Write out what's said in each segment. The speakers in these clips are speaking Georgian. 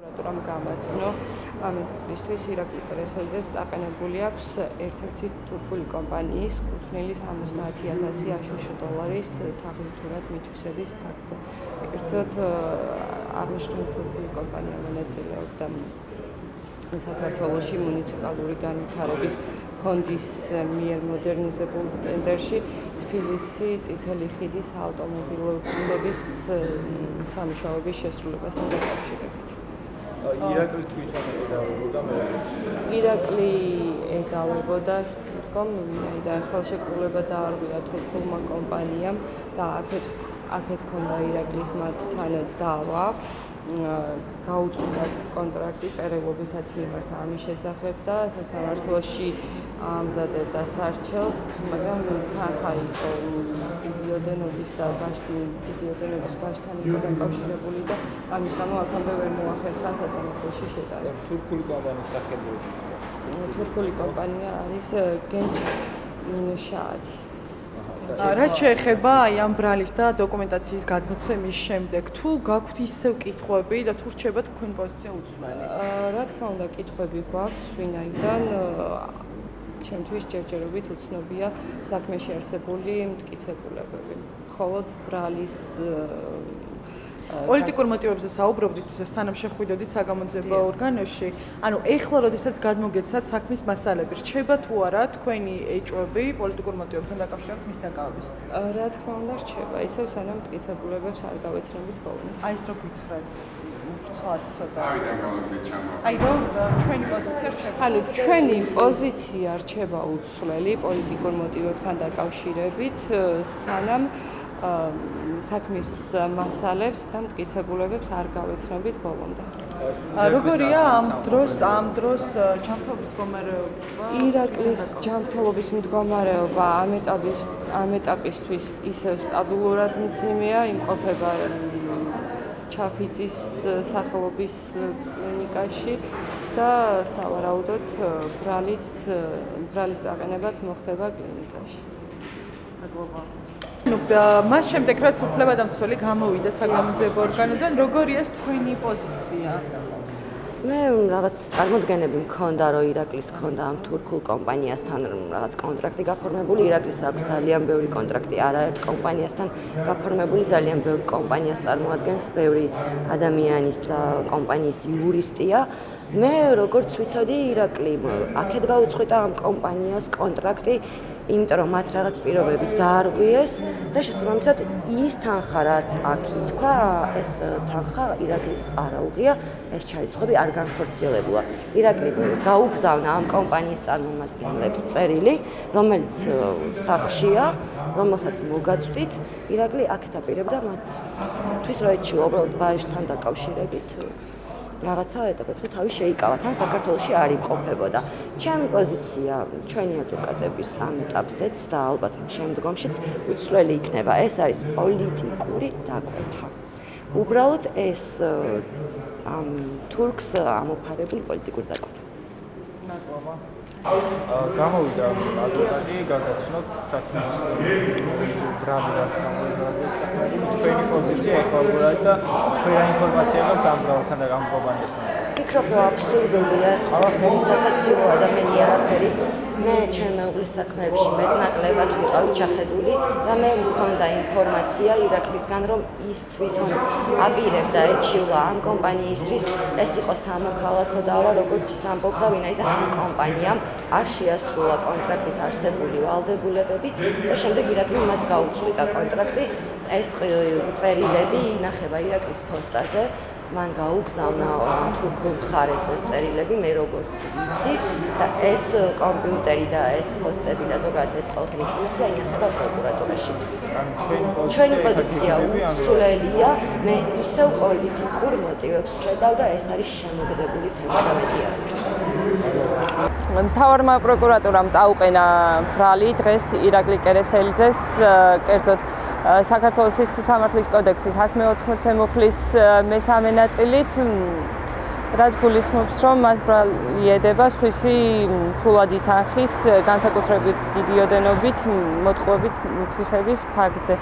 პროკურატურამ გამაცნო ამისთვის ირაკლი ტრესელძეს წაყენებული აქვს ერთ-ერთი თურქული კომპანიის კუთვნილი 70000 აშშ დოლარის თაღლითურად მითვისების ფაქტზე. კერძოდ აღნიშნული თურქული კომპანია მონაწილეობდა საქართველოსი მუნიციპალური განვითარების ფონდის მიერ მოდერნიზებულ ტენდერში თბილისი წითელი ხიდის ავტომობილების სამუშაოების შესრულებასთან დაკავშირებით. ირაკლი თვითონ ედავებოდა მე. ირაკლი ედავებოდა თქო, და ხელშეკრულება დაარღვია თურქულმა კომპანიამ და აქეთ აქეთ ქონდა ირაკლის მათთან დავა. გაუწყვეტა კონტრაქტი წერილობითაც მიმართა ამის შესახებ და სასამართლოში ამზადებდა სარჩელს, მაგრამ თანხა იყო დიდიოდენობის და ბაშკი დიდიოდენობის ბაშკთან იყო დაკავშირებული და ამის გამო აქამდე ვერ მოახერხა სასამართლოში შეტანა. თურქული კომპანიის სახელი. თურქული კომპანია არის გენჩ ინშაათი. რაც შეეხება აი ამ ბრალის და დოკუმენტაციის გადმოცემის შემდეგ, თუ გაქვთ ისევ კითხვები და თუ რჩება თქვენ პოზიცია უცვლელი? რა თქმა უნდა, კითხვები გვაქვს, ვინაიდან ჩემთვის ჯერჯერობით უცნობია საქმეში არსებული მტკიცებულებები. ხოლო ბრალის პოლიტიკურ მოტივებზე საუბრობდით, სანამ შეხვიდოდით საგამოძიებო ორგანოში, ანუ ეხლა როდესაც გადმოგეცათ საქმის მასალები, რჩება თუ არა თქვენი ეჭვები პოლიტიკურ მოტივებთან დაკავშირებით მის დაკავების? რა თქმა უნდა, რჩება, ისევ სანამ მტკიცებულებებს არ გავეცნებით ბოლომდე. აი ეს რო გითხრათ. ვრცლად ცოტა. აი რო ჩვენი პოზიცია რჩება. ანუ ჩვენი პოზიცია რჩება უცვლელი პოლიტიკურ მოტივებთან დაკავშირებით, სანამ საქმის მასალებს და მტკიცებულებებს არ გავეცნობით ბოლომდე. როგორია ამ დროს ამ დროს ჯანმრთელობის მდგომარეობა? ირაკლის ჯანმრთელობის მდგომარეობა ამ ეტაპის ამ ეტაპისთვის ისევ სტაბილურად მძიმეა, იმყოფება ჩაფიცის სახელობის კლინიკაში და სავარაუდოდ ბრალიც ბრალის აყენებაც მოხდება კლინიკაში. ну მას შემდეგ რაც უფლებადამცველი გამოვიდა საგამოძიებო ორგანოდან როგორია თქვენი პოზიცია? მე რაღაც წარმოდგენები მქონდა რომ ირაკლის ქონდა ამ თურქულ კომპანიასთან რაღაც კონტრაქტი გაფორმებული ირაკლის აქვს ძალიან ბევრი კონტრაქტი არაერთ კომპანიასთან გაფორმებული ძალიან ბევრი კომპანიას წარმოადგენს ბევრი ადამიანის და კომპანიის იურისტია მე როგორც ვიცოდი ირაკლი აქეთ გაუწყვეტა ამ კომპანიას კონტრაქტი იმიტომ რომ მათ რაღაც პირობები დაარღვიეს და შესაბამისად ის თანხა რაც აქ ითქვა ეს თანხა ირაკლის არაუღია ეს ჩარიცხები არ განხორციელებულა. ირაკლი გაუგზავნა ამ კომპანიის წარმომადგენლებს წერილი რომელიც სახშია რომელსაც მოგაწვით ირაკლი აქეთ აპირებდა მათ თვის ეჩიო უბრალოდ ბაჟთან დაკავშირებით რაღაცა ეტაპებზე თავი შეიკავა, თან საქართველოსი არ იმყოფებოდა. ჩემი პოზიცია ჩვენი ადვოკატების ამ ეტაპზეც და ალბათ შემდგომშიც უცვლელი იქნება. ეს არის პოლიტიკური დაკვეთა. უბრალოდ ეს ამ თურქს ამოფარებული პოლიტიკური დაკვეთა. გამოვიდა ადვოკატი, გაგაცნოთ საქმის ბრალი რაც გამოვიდა. თქვენი პოზიცია ეხლა უბრალოდ და თქვენ რა ინფორმაცია გაქვთ ამ ბრალთან და ამ კომპანიასთან? ფიქრობ, რომ აბსურდულია ეს ყველაფერი სასაცილოა და მეტი არაფერი. მე ჩემი უგლის საქმეებში მეტნაკლებად ვიყავი ჩახედული და მე მქონდა ინფორმაცია ირაკლისგან, რომ ის თვითონ აპირებდა ეჩილა ამ კომპანიისთვის. ეს იყო სამოქალაქო დავა, როგორც ის ამბობდა, ვინაიდან ამ კომპანიამ არ შეასრულა კონტრაქტით არსებული ვალდებულებები და შემდეგ ირაკლი მათ გაუწყვიტა. კონტრაქტი ეს წერილები ინახება ირაკლის პოსტაზე მან გაუგზავნა თურქულ მხარეს ეს წერილები მე როგორც ვიცი და ეს კომპიუტერი და ეს პოსტები და ზოგადად ეს ყველაფერი ინფორმაცია ინახება პროკურატურაში. ჩვენი პოზიცია უცვლელია, მე ისევ პოლიტიკურ მოტივებს ხედავ და ეს არის შემოგდებული თემა და მეტი არ. მთავარმა პროკურატურამ წაუყენა ბრალი დღეს ირაკლი კერესელიძეს კერძოდ საქართველოს სისხლის სამართლის კოდექსის 180 მუხლის მესამე ნაწილით რაც გულისხმობს რომ მას ბრალიედება სხვისი ფულადი თანხის განსაკუთრებით დიდი ოდენობით მოტყუებით მითვისების ფაქტზე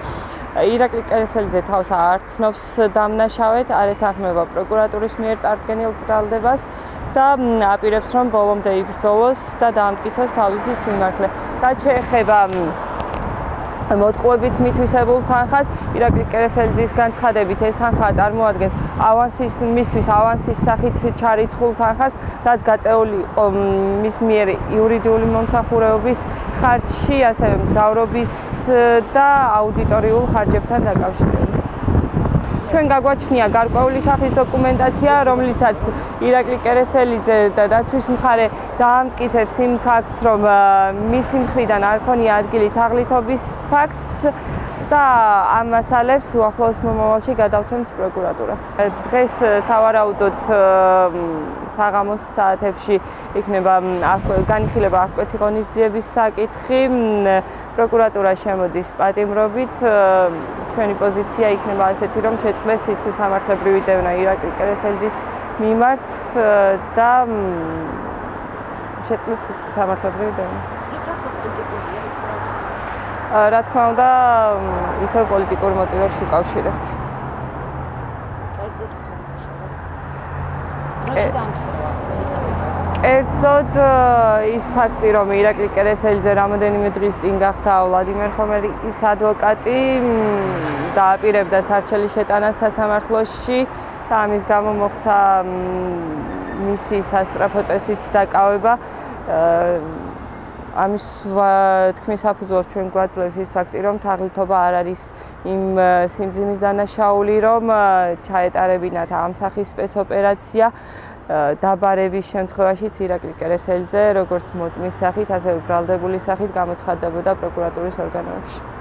ირაკლი კერესელიძე თავს არცნობს დამნაშავედ, არ ეთანხმება პროკურატურის მიერ წარდგენილ ბრალდებას და აპირებს რომ ბოლომდე იბრძოლოს და დაამტკიცოს თავისი სიმართლე. რაც შეეხება მოტყუებით მithვისებულ თანხას ირაკლი კერესელიძის განცხადებით ეს თანხა წარმოადგენს ავანსის მისთვის ავანსის სახით ჩარიცხულ თანხას რაც გაწეული იყო მის მიერ იურიდიული მომსახურეობის ხარჯში ასევე მგზავრობის და აუდიტორიულ ხარჯებთან დაკავშირებით ჩვენ გაგვაჩნია გარკვეული სახის დოკუმენტაცია, რომლითაც ირაკლი კერესელიძე და დაცვის მხარე დაამტკიცებს იმ ფაქტს, რომ მისი მხრიდან არ ქონია ადგილი თაღლითობის ფაქტს და ამ მასალებს უახლოეს მომავალში გადავცემთ პროკურატურას. დღეს სავარაუდოდ საღამოს საათებში იქნება განიხილება აღკვეთი ღონისძიების საკითხი. პროკურატურა შემოდის პატიმრობით. ჩვენი პოზიცია იქნება ასეთი, რომ შეწყდეს სისხლის სამართლებრივი დევნა ირაკლი კერესელიძის მიმართ და შეწყდეს სისხლის სამართლებრივი დევნა. რა თქმა უნდა, ისევ პოლიტიკურ მოტივებს უკავშირებთ. კერძოდ ის ფაქტი, რომ ირაკლი კერესელიძე რამოდენიმე დღის წინ გახდა ვლადიმერ ხომერის ადვოკატი, დააპირებდა სარჩელის შეტანას სასამართლოში და ამის გამო მოხდა მისი სასტრაფო წესით დაკავება. ამის თქმის საფუძველს ჩვენ გვაძლევს ის ფაქტი, რომ თაღლითობა არ არის იმ სიმძიმის დანაშაული, რომ ჩაეტარებინათ ამ სახის სპეცოპერაცია დაბარების შემთხვევაში ირაკლი კერესელიძე როგორც მოწმის სახით, ასევე ბრალდებული სახით გამოცხადდებოდა პროკურატურის ორგანოებში.